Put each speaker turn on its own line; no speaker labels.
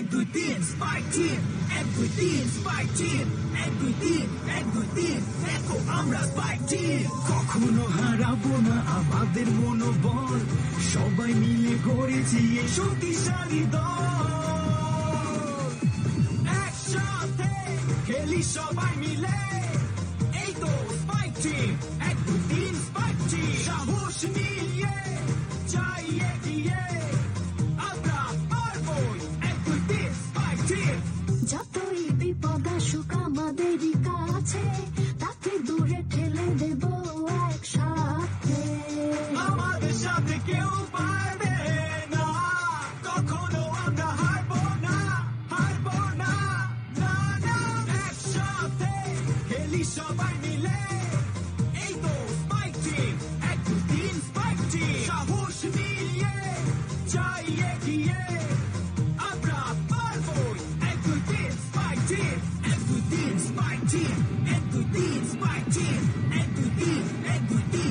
everything, sparking, everything, sparking, everything, everything, দেখো আমরা sparking। কখনো হারাবো না আমাদের মনোবল সবাই মিলে গড়েছি এই শক্তিশালী দল একসাথে খেলি সবাই মিলে এই তো স্পাইক টিম
যতই বিপদ আসুক আমাদেরই কাছে, তাকে দূরে ঠেলে দেব একসাথে।
আমাদের সাথে কেউ হারবো না হারবো না। একসাথে সবাই মিলে। Active, equity, equity.